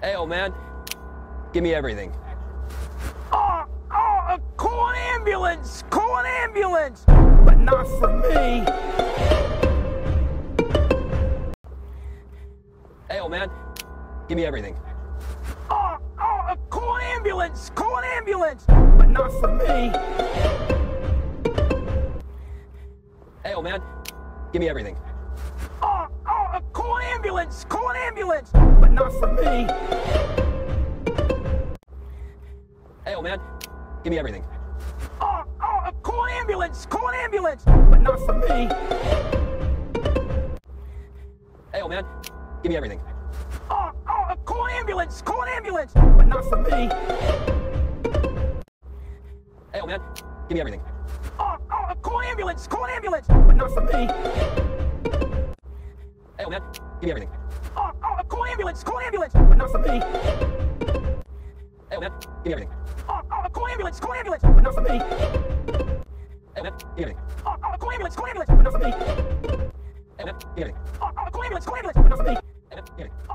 Hey, old man. Give me everything. Oh, oh, call an ambulance! Call an ambulance! But not for me. Hey, old man. Give me everything. Oh, oh, call an ambulance! Call an ambulance! But not for me. Hey, old man. Give me everything. Oh, oh, call an ambulance! Call an ambulance! But not for me. Hey, old man. Give me everything. Oh, oh, call an ambulance! Call an ambulance! But not for me. Hey, old man. Give me everything. Oh, oh, call an ambulance! Call an ambulance! But not for me. Hey, old man. Give me everything. Oh, oh, call an ambulance! Call an ambulance! But not for me. Hey, old man. Give me everything. Oh, oh, call ambulance! Call ambulance! But not for me! Hey, man, give me everything. Oh, oh, call ambulance! Call ambulance! But not for me! Hey, man, give me everything. Oh, oh, call ambulance! Call ambulance! But not for me! Hey, man, give me everything. Oh, oh, call ambulance! Call ambulance! But not for me! Hey, man, give me everything.